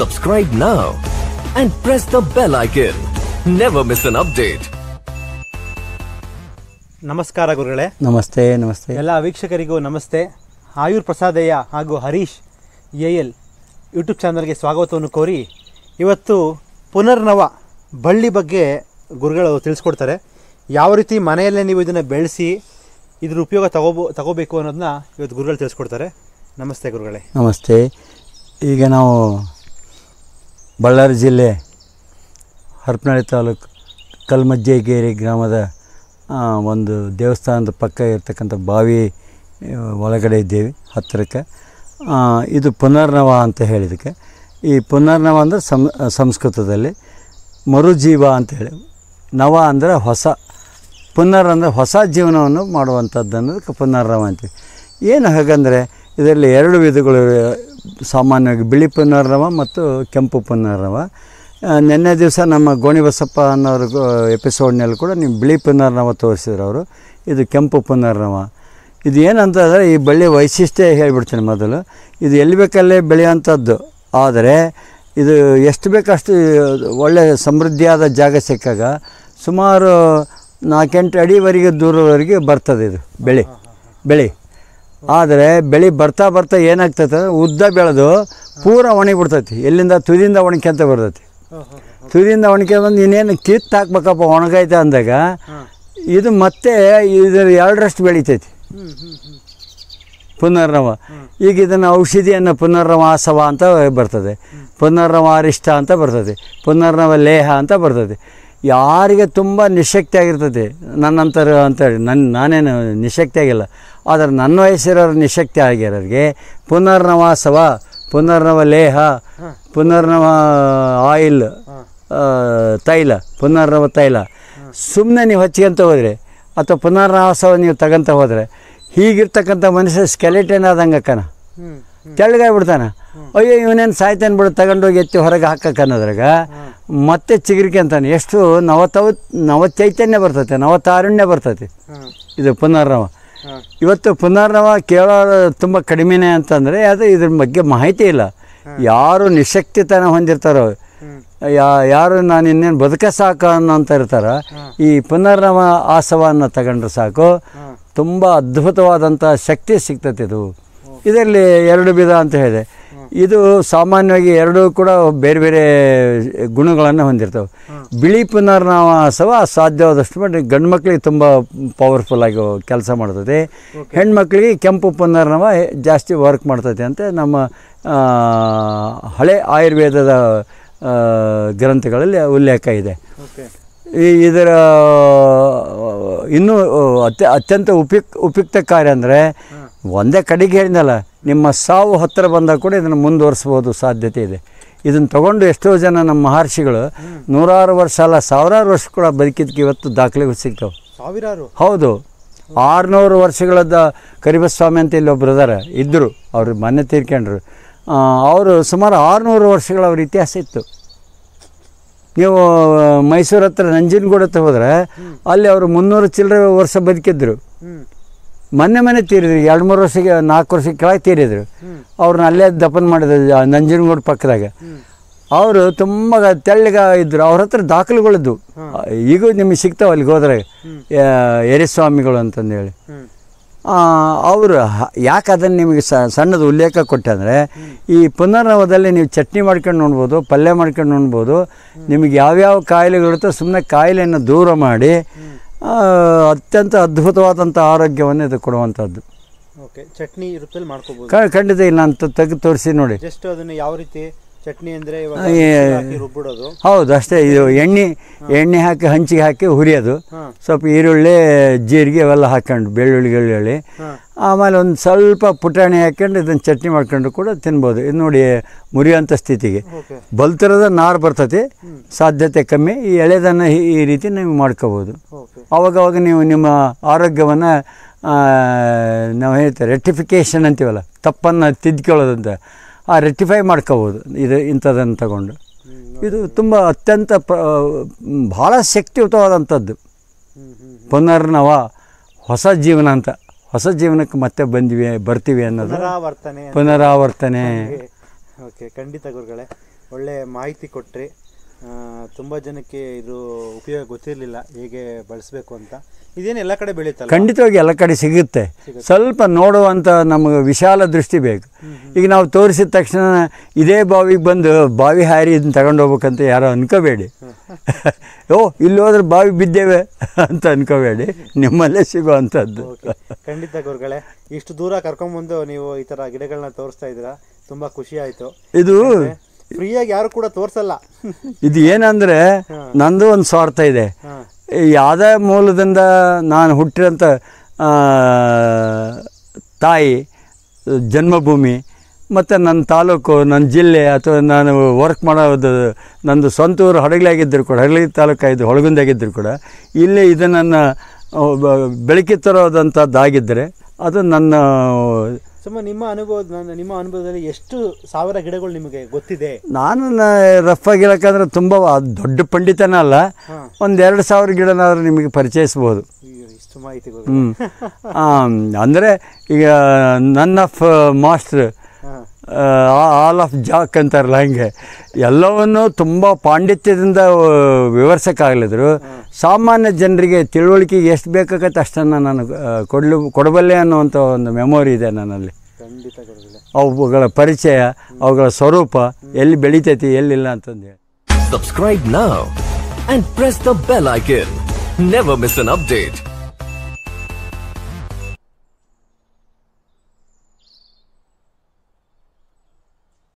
Subscribe now and press the bell icon. Never miss an update. ನಮಸ್ಕಾರ ಗುರುಗಳೇ. ನಮಸ್ತೆ ನಮಸ್ತೆ. ಎಲ್ಲ ವೀಕ್ಷಕರಿಗೂ ನಮಸ್ತೆ. ಆಯುರ್ ಪ್ರಸಾದಯ್ಯ ಹಾಗೂ ಹರೀಶ್ ಎ ಎಲ್ ಯೂಟ್ಯೂಬ್ ಚಾನಲ್ಗೆ ಸ್ವಾಗತವನ್ನು ಕೋರಿ ಇವತ್ತು ಪುನರ್ನವ ಬಳ್ಳಿ ಬಗ್ಗೆ ಗುರುಗಳು ತಿಳಿಸ್ಕೊಡ್ತಾರೆ. ಯಾವ ರೀತಿ ಮನೆಯಲ್ಲೇ ನೀವು ಇದನ್ನು ಬೆಳೆಸಿ ಇದ್ರ ಉಪಯೋಗ ತಗೋಬೋ ತಗೋಬೇಕು ಅನ್ನೋದನ್ನ ಇವತ್ತು ಗುರುಗಳು ತಿಳಿಸ್ಕೊಡ್ತಾರೆ. ನಮಸ್ತೆ ಗುರುಗಳೇ. ನಮಸ್ತೆ. ಈಗ ನಾವು ಬಳ್ಳಾರಿ ಜಿಲ್ಲೆ ಹರಪನಹಳ್ಳಿ ತಾಲೂಕು ಕಲ್ಮಜ್ಜೇಗೇರಿ ಗ್ರಾಮದ ಒಂದು ದೇವಸ್ಥಾನದ ಪಕ್ಕ ಇರತಕ್ಕಂಥ ಬಾವಿ ಒಳಗಡೆ ಇದ್ದೇವೆ ಹತ್ತಿರಕ್ಕೆ. ಇದು ಪುನರ್ನವ ಅಂತ ಹೇಳಿದಕ್ಕೆ ಈ ಪುನರ್ನವ ಅಂದರೆ ಸಂಸ್ಕೃತದಲ್ಲಿ ಮರುಜೀವ ಅಂತ ಹೇಳಿ. ನವ ಅಂದರೆ ಹೊಸ, ಪುನರ್ ಅಂದರೆ ಹೊಸ ಜೀವನವನ್ನು ಮಾಡುವಂಥದ್ದು ಅನ್ನೋದಕ್ಕೆ ಪುನರ್ನವ ಅಂತೀವಿ. ಏನು ಹಾಗಂದರೆ ಇದರಲ್ಲಿ ಎರಡು ವಿಧಗಳು. ಸಾಮಾನ್ಯವಾಗಿ ಬಿಳಿ ಪುನರ್ನವ ಮತ್ತು ಕೆಂಪು ಪುನರ್ನವ ನಿನ್ನೆ ದಿವಸ ನಮ್ಮ ಗೋಣಿಬಸಪ್ಪ ಅನ್ನೋರ ಎಪಿಸೋಡ್ನಲ್ಲಿ ಕೂಡ ನೀವು ಬಿಳಿ ಪುನರ್ನವ ತೋರಿಸಿದ್ರು ಅವರು. ಇದು ಕೆಂಪು ಪುನರ್ನವ ಇದು ಏನಂತಂದರೆ ಈ ಬಳ್ಳಿ ವೈಶಿಷ್ಟ್ಯ ಹೇಳ್ಬಿಡ್ತೀನಿ ಮೊದಲು. ಇದು ಎಲ್ಲಿ ಬೇಕಲ್ಲೇ ಬೆಳೆಯುವಂಥದ್ದು. ಆದರೆ ಇದು ಎಷ್ಟು ಬೇಕಷ್ಟು ಒಳ್ಳೆಯ ಸಮೃದ್ಧಿಯಾದ ಜಾಗ ಸಿಕ್ಕಾಗ ಸುಮಾರು ನಾಲ್ಕೆಂಟು ಅಡಿವರೆಗೆ ದೂರವರೆಗೆ ಬರ್ತದೆ ಇದು, ಬೆಳೆ. ಬೆಳೆ. ಆದರೆ ಬೆಳೆ ಬರ್ತಾ ಬರ್ತಾ ಏನಾಗ್ತದೆ ಉದ್ದ ಬೆಳೆದು ಪೂರ ಒಣಗಿಬಿಡ್ತೈತಿ. ಎಲ್ಲಿಂದ? ತುದಿಯಿಂದ ಅಂತ ಬರ್ತೈತಿ. ತುದಿಯಿಂದ ಒಣಕೆ ಬಂದು ಇನ್ನೇನು ಕಿತ್ತು ಹಾಕ್ಬೇಕಪ್ಪ, ಒಣಗೈತೆ ಅಂದಾಗ ಇದು ಮತ್ತೆ ಇದರ ಎರಡರಷ್ಟು ಬೆಳಿತೈತಿ. ಪುನರ್ನವ ಈಗ ಇದನ್ನು ಔಷಧಿಯನ್ನು ಪುನರ್ನವಾಸವ ಅಂತ ಬರ್ತದೆ. ಪುನರ್ನವ ಅರಿಷ್ಟ ಅಂತ ಬರ್ತದೆ. ಪುನರ್ನವ ಲೇಹ ಅಂತ ಬರ್ತದೆ. ಯಾರಿಗೆ ತುಂಬ ನಿಶಕ್ತಿ ಆಗಿರ್ತದೆ ನನ್ನಂತರ ಅಂತೇಳಿ ನನ್ನ ನಾನೇನು ನಿಶಕ್ತಿ ಆಗಿಲ್ಲ. ಆದರೆ ನನ್ನ ವಯಸ್ಸಿರೋರು ನಿಶಕ್ತಿ ಆಗಿರೋರಿಗೆ ಪುನರ್ನವಾಸವ ಪುನರ್ನವ ಲೇಹ ಪುನರ್ನವ ಆಯಿಲ್ ತೈಲ ಪುನರ್ನವ ತೈಲ. ಸುಮ್ಮನೆ ನೀವು ಹಚ್ಕೊಂತ ಹೋದರೆ ಅಥವಾ ಪುನರ್ನವಾಸವ ನೀವು ತಗೊಂತ ಹೋದರೆ ಹೀಗಿರ್ತಕ್ಕಂಥ ಮನುಷ್ಯ ಸ್ಕೆಲೆಟನ್ ಆದಂಗೆ ಅಕ್ಕನ ತೆಳ್ಳಗಾಗ್ಬಿಡ್ತಾನೆ ಅಯ್ಯೋ ಇವನೇನು ಸಾಯ್ತಾನೆ ಬಿಡು ತಗೊಂಡೋಗಿ ಎತ್ತಿ ಹೊರಗೆ ಹಾಕಕ್ಕೆ ಅನ್ನೋದ್ರಾಗ ಮತ್ತೆ ಚಿಗುರಿಕೆ ಅಂತಾನೆ. ಎಷ್ಟು ನವತವ ನವಚೈತನ್ಯ ಬರ್ತೈತೆ ನವತಾರುಣ್ಯ ಬರ್ತೈತೆ. ಇದು ಪುನರ್ನವ. ಇವತ್ತು ಪುನರ್ನವ ಕೇಳೋರು ತುಂಬ ಕಡಿಮೆನೇ ಅಂತಂದರೆ ಅದು ಇದ್ರ ಬಗ್ಗೆ ಮಾಹಿತಿ ಇಲ್ಲ. ಯಾರು ನಿಶಕ್ತಿತನ ಹೊಂದಿರ್ತಾರೋ ಯಾ ಯಾರು ನಾನು ಇನ್ನೇನು ಬದುಕ ಸಾಕು ಅನ್ನೋಂತ ಇರ್ತಾರ ಈ ಪುನರ್ನವ ಆಸವನ್ನು ತಗೊಂಡ್ರೆ ಸಾಕು. ತುಂಬ ಅದ್ಭುತವಾದಂಥ ಶಕ್ತಿ ಸಿಗ್ತದೆ ಇದು. ಇದರಲ್ಲಿ ಎರಡು ವಿಧ ಅಂತ ಹೇಳಿದೆ. ಇದು ಸಾಮಾನ್ಯವಾಗಿ ಎರಡೂ ಕೂಡ ಬೇರೆ ಬೇರೆ ಗುಣಗಳನ್ನು ಹೊಂದಿರ್ತವೆ. ಬಿಳಿ ಪುನರ್ನವಾಸವ ಸಾಧ್ಯವಾದಷ್ಟು ಮಾಡಿ ಗಂಡು ಮಕ್ಕಳಿಗೆ ತುಂಬ ಪವರ್ಫುಲ್ ಆಗಿ ಕೆಲಸ ಮಾಡ್ತದೆ. ಹೆಣ್ಮಕ್ಳಿಗೆ ಕೆಂಪು ಪುನರ್ನವ ಜಾಸ್ತಿ ವರ್ಕ್ ಮಾಡ್ತದೆ ಅಂತ ನಮ್ಮ ಹಳೆ ಆಯುರ್ವೇದದ ಗ್ರಂಥಗಳಲ್ಲಿ ಉಲ್ಲೇಖ ಇದೆ. ಈ ಇದರ ಇನ್ನೂ ಅತ್ಯ ಅತ್ಯಂತ ಉಪಯುಕ್ ಉಪಯುಕ್ತ ಕಾರ್ಯ ಅಂದರೆ ಒಂದೇ ಕಡೆಗೆ ಹೇಳಿದ್ನಲ್ಲ ನಿಮ್ಮ ಸಾವು ಹತ್ತಿರ ಬಂದಾಗ ಕೂಡ ಇದನ್ನು ಮುಂದುವರಿಸ್ಬೋದು ಸಾಧ್ಯತೆ ಇದೆ. ಇದನ್ನು ತಗೊಂಡು ಎಷ್ಟೋ ಜನ ನಮ್ಮ ಮಹರ್ಷಿಗಳು ನೂರಾರು ವರ್ಷ ಅಲ್ಲ ಸಾವಿರಾರು ವರ್ಷ ಕೂಡ ಬದುಕಿದ್ಕೆ ಇವತ್ತು ದಾಖಲೆಗಳು ಸಿಗ್ತವೆ. ಸಾವಿರಾರು? ಹೌದು. ಆರುನೂರು ವರ್ಷಗಳದ ಕರಿಬಸ್ವಾಮಿ ಅಂತ ಇಲ್ಲಿ ಒಬ್ರು ಇದ್ದಾರೆ ಇದ್ದರು ಅವರು ಮೊನ್ನೆ ತೀರ್ಕೊಂಡ್ರು. ಅವರು ಸುಮಾರು ಆರುನೂರು ವರ್ಷಗಳ ಅವ್ರ ಇತಿಹಾಸ ಇತ್ತು. ನೀವು ಮೈಸೂರು ಹತ್ರ ನಂಜನಗೂಡತ್ತ ಹೋದರೆ ಅಲ್ಲಿ ಅವರು ಮುನ್ನೂರು ಚಿಲ್ಲರೆ ವರ್ಷ ಬದುಕಿದ್ರು. ಮೊನ್ನೆ ಮೊನ್ನೆ ತೀರಿದ್ರು, ಎರಡು ಮೂರು ವರ್ಷಕ್ಕೆ, ನಾಲ್ಕು ವರ್ಷಕ್ಕೆ ಕೆಳಗೆ ತೀರಿದ್ರು. ಅವ್ರನ್ನ ಅಲ್ಲೇ ದಫನ್ ಮಾಡಿದ್ರು ನಂಜನಗೂಡು ಪಕ್ಕದಾಗ. ಅವರು ತುಂಬ ತೆಳ್ಳಗ ಇದ್ದರು ಅವ್ರ ಹತ್ರ ದಾಖಲೆಗಳಿದ್ದು ಈಗೂ ನಿಮಗೆ ಸಿಗ್ತಾವೆ ಅಲ್ಲಿಗೆ ಹೋದ್ರೆ ಎರೆಸ್ವಾಮಿಗಳು ಅಂತಂದೇಳಿ. ಅವರು ಯಾಕೆ ಅದನ್ನು ನಿಮಗೆ ಸಣ್ಣದು ಉಲ್ಲೇಖ ಕೊಟ್ಟೆ ಅಂದರೆ, ಈ ಪುನರ್ನವದಲ್ಲಿ ನೀವು ಚಟ್ನಿ ಮಾಡ್ಕೊಂಡು ನೋಡ್ಬೋದು, ಪಲ್ಯ ಮಾಡ್ಕೊಂಡು ನೋಡ್ಬೋದು, ನಿಮಗೆ ಯಾವ್ಯಾವ ಕಾಯಿಲೆಗಳಿರುತ್ತೋ ಸುಮ್ಮನೆ ಕಾಯಿಲೆಯನ್ನು ದೂರ ಮಾಡಿ ಅತ್ಯಂತ ಅದ್ಭುತವಾದಂಥ ಆರೋಗ್ಯವನ್ನು ಇದು ಕೊಡುವಂಥದ್ದು ಓಕೆ ಚಟ್ನಿ ರೂಪದಲ್ಲಿ ಮಾಡ್ಕೋಬೋದು. ಖಂಡಿತ ಇಲ್ಲ ಅಂತ ತೆಗೆದು ತೋರಿಸಿ ನೋಡಿ. ಜಸ್ಟ್ ಅದನ್ನು ಯಾವ ರೀತಿ ಚಟ್ನಿ ಅಂದ್ರೆ ರುಬ್ಬಿಡೋದು. ಹೌದು ಅಷ್ಟೇ ಇದು ಎಣ್ಣೆ ಎಣ್ಣೆ ಹಾಕಿ ಹಂಚಿಗೆ ಹಾಕಿ ಹುರಿಯೋದು. ಸ್ವಲ್ಪ ಈರುಳ್ಳಿ ಜೀರಿಗೆ ಅವೆಲ್ಲ ಹಾಕೊಂಡು ಬೆಳ್ಳುಳ್ಳಿ ಗಿಳ್ಳುಳ್ಳಿ. ಆಮೇಲೆ ಒಂದು ಸ್ವಲ್ಪ ಪುಟಾಣಿ ಹಾಕ್ಕೊಂಡು ಇದನ್ನು ಚಟ್ನಿ ಮಾಡ್ಕೊಂಡು ಕೂಡ ತಿನ್ಬೋದು. ಇದು ನೋಡಿ ಮುರಿಯೋಂಥ ಸ್ಥಿತಿಗೆ. ಬಲ್ತಿರೋದ ನಾರು ಬರ್ತತಿ ಸಾಧ್ಯತೆ ಕಮ್ಮಿ. ಈ ಎಳೆದನ್ನು ಈ- ಈ ರೀತಿ ನೀವು ಮಾಡ್ಕೋಬೋದು. ಅವಾಗವಾಗ ನೀವು ನಿಮ್ಮ ಆರೋಗ್ಯವನ್ನು ನಾವು ಹೇಳ್ತೇವೆ ರೆಟಿಫಿಕೇಷನ್ ಅಂತೀವಲ್ಲ ತಪ್ಪನ್ನು ತಿದ್ಕೊಳ್ಳೋದಂತ. ಆ ರೆಕ್ಟಿಫೈ ಮಾಡ್ಕೋಬೋದು. ಇದು ಇಂಥದ್ದನ್ನು ತಗೊಂಡು. ಇದು ತುಂಬ ಅತ್ಯಂತ ಪ್ರ ಭಾಳ ಶಕ್ತಿಯುತವಾದಂಥದ್ದು. ಪುನರ್ನವ ಹೊಸ ಜೀವನ ಅಂತ. ಹೊಸ ಜೀವನಕ್ಕೆ ಮತ್ತೆ ಬಂದಿವೆ ಬರ್ತೀವಿ ಅನ್ನೋದು. ಪುನರಾವರ್ತನೆ ಪುನರಾವರ್ತನೆ. ಓಕೆ ಖಂಡಿತ ಗುರುಗಳೇ. ಒಳ್ಳೆ ಮಾಹಿತಿ ಕೊಟ್ರಿ. ಆ, ತುಂಬ ಜನಕ್ಕೆ ಇದು ಉಪಯೋಗ ಗೊತ್ತಿರಲಿಲ್ಲ ಹೇಗೆ ಬಳಸಬೇಕು ಅಂತ. ಇದೇನು ಎಲ್ಲ ಕಡೆ ಬೆಳೀತಲ್ಲ ಖಂಡಿತವಾಗಿ ಎಲ್ಲ ಕಡೆ ಸಿಗುತ್ತೆ. ಸ್ವಲ್ಪ ನೋಡುವಂಥ ನಮಗೆ ವಿಶಾಲ ದೃಷ್ಟಿ ಬೇಕು. ಈಗ ನಾವು ತೋರಿಸಿದ ತಕ್ಷಣ ಇದೇ ಬಾವಿಗೆ ಬಂದು ಬಾವಿ ಹಾರಿ ಇದನ್ನ ತಗೊಂಡು ಹೋಗ್ಬೇಕಂತ ಯಾರೋ ಅನ್ಕೋಬೇಡಿ. ಓ ಇಲ್ಲಿ ಹೋದ್ರೆ ಬಾವಿ ಬಿದ್ದೇವೆ ಅಂತ ಅನ್ಕೋಬೇಡಿ. ನಿಮ್ಮಲ್ಲೇ ಸಿಗುವಂಥದ್ದು ಖಂಡಿತ ಗುರುಗಳೇ ಇಷ್ಟು ದೂರ ಕರ್ಕೊಂಬಂದು ನೀವು ಈ ಥರ ಗಿಡಗಳನ್ನ ತೋರಿಸ್ತಾ ಇದ್ದೀರಾ. ತುಂಬ ಖುಷಿ ಆಯಿತು. ಇದು ಫ್ರೀಯಾಗಿ ಯಾರು ಕೂಡ ತೋರಿಸಲ್ಲ. ಇದು ಏನಂದ್ರೆ ನಂದು ಒಂದು ಸ್ವಾರ್ಥ ಇದೆ. ಯಾವುದೇ ಮೂಲದಿಂದ ನಾನು ಹುಟ್ಟಿರೋಂಥ ತಾಯಿ ಜನ್ಮಭೂಮಿ ಮತ್ತು ನನ್ನ ತಾಲೂಕು ನನ್ನ ಜಿಲ್ಲೆ ಅಥವಾ ನಾನು ವರ್ಕ್ ಮಾಡೋದು ನಂದು ಸ್ವಂತ ಊರು ಹಡಗಲಾಗಿದ್ದರು ಕೂಡ ಹಡಗಲಿ ತಾಲೂಕಾಗಿದ್ದು ಹೊಳಗುಂದಾಗಿದ್ದರು ಕೂಡ ಇಲ್ಲಿ ಇದು ನನ್ನ ಬೆಳಕಿಗೆ ತರೋದಂಥದ್ದಾಗಿದ್ದರೆ ಅದು ನನ್ನ ಸುಮ್ಮ ನಿಮ್ಮ ಅನುಭವದ ನನ್ನ- ನಿಮ್ಮ ಅನುಭವದಲ್ಲಿ ಎಷ್ಟು ಸಾವಿರ ಗಿಡಗಳು ನಿಮಗೆ ಗೊತ್ತಿದೆ? ನಾನು ರಫ್ ಆಗಿ ಹೇಳಕ್ಕಂದ್ರೆ ತುಂಬ ದೊಡ್ಡ ಪಂಡಿತನ ಅಲ್ಲ. ಒಂದೆರಡು ಒಂದು ಎರಡು ಸಾವಿರ ಗಿಡನಾದರೂ ನಿಮಗೆ ಪರಿಚಯಿಸ್ಬೋದು. ಇಷ್ಟು ಮಾಹಿತಿ ಅಂದರೆ ಈಗ ನನ್ನ ಆಫ್ ಮಾಸ್ಟರ್ ಹಾಂ ಆಲ್ ಆಫ್ ಜಾಕ್ ಅಂತಾರಲ್ಲ ಹಂಗೆ. ಎಲ್ಲವನ್ನು ತುಂಬ ಪಾಂಡಿತ್ಯದಿಂದ ವಿವರಿಸೋಕ್ಕಾಗಲಿದ್ರು. ಸಾಮಾನ್ಯ ಜನರಿಗೆ ತಿಳುವಳಿಕೆಗೆ ಎಷ್ಟು ಬೇಕಾಗತ್ತೆ ಅಷ್ಟನ್ನು ನಾನು ಕೊಡಲು ಕೊಡಬಲ್ಲೆ ಅನ್ನುವಂಥ ಒಂದು ಮೆಮೊರಿ ಇದೆ ನನ್ನಲ್ಲಿ. ಅವುಗಳ ಪರಿಚಯ ಅವುಗಳ ಸ್ವರೂಪ ಎಲ್ಲಿ ಬೆಳಿತೈತಿ ಎಲ್ಲಿಲ್ಲ ಅಂತಂದು subscribe now now press the bell bell never miss an update update.